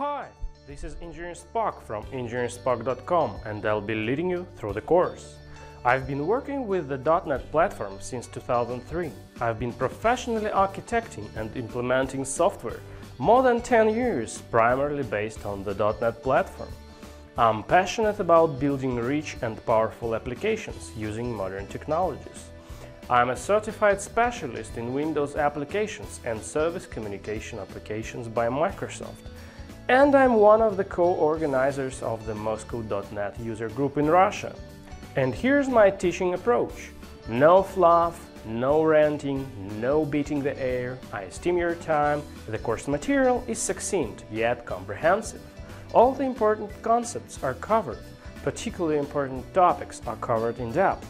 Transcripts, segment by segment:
Hi, this is Engineer Spock from engineerspock.com and I'll be leading you through the course. I've been working with the .NET platform since 2003. I've been professionally architecting and implementing software more than 10 years, primarily based on the .NET platform. I'm passionate about building rich and powerful applications using modern technologies. I'm a certified specialist in Windows applications and service communication applications by Microsoft and I'm one of the co-organizers of the Moscow.NET user group in Russia. And here's my teaching approach. No fluff, no ranting, no beating the air, I esteem your time, the course material is succinct yet comprehensive. All the important concepts are covered, particularly important topics are covered in depth.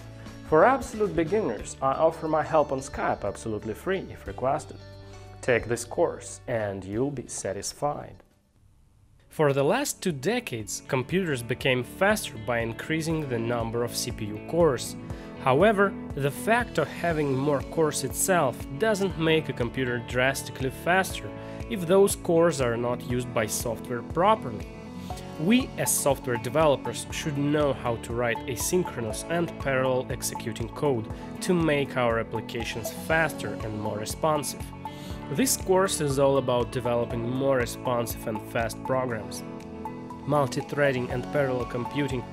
For absolute beginners, I offer my help on Skype absolutely free if requested. Take this course and you'll be satisfied. For the last two decades, computers became faster by increasing the number of CPU cores. However, the fact of having more cores itself doesn't make a computer drastically faster if those cores are not used by software properly. We, as software developers, should know how to write asynchronous and parallel executing code to make our applications faster and more responsive. This course is all about developing more responsive and fast programs. Multi-threading and parallel computing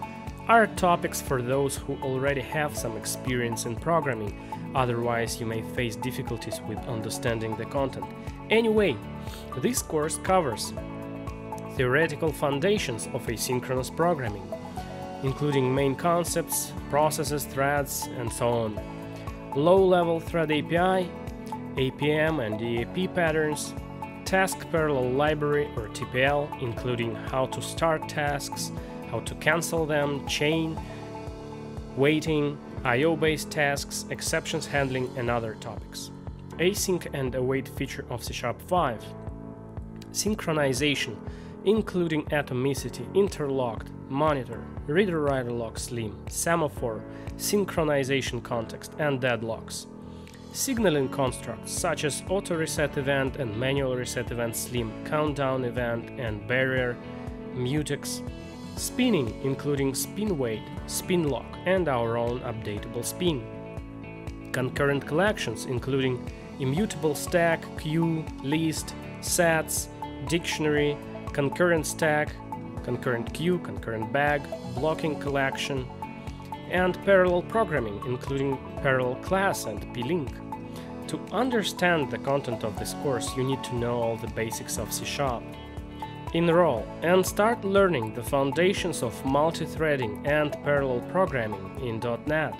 are topics for those who already have some experience in programming, otherwise you may face difficulties with understanding the content. Anyway, this course covers theoretical foundations of asynchronous programming, including main concepts, processes, threads, and so on, low-level thread API, APM and EAP patterns, task parallel library or TPL, including how to start tasks, how to cancel them, chain, waiting, IO-based tasks, exceptions handling, and other topics. Async and await feature of C Sharp 5. Synchronization, including atomicity, interlocked, monitor, reader-writer lock slim, semaphore, synchronization context, and deadlocks signaling constructs such as auto reset event and manual reset event slim, countdown event and barrier, mutex, spinning including spin wait, spin lock and our own updatable spin, concurrent collections including immutable stack, queue, list, sets, dictionary, concurrent stack, concurrent queue, concurrent bag, blocking collection, and parallel programming including parallel class and PLINQ. To understand the content of this course, you need to know all the basics of C Sharp. Enroll and start learning the foundations of multi-threading and parallel programming in .NET.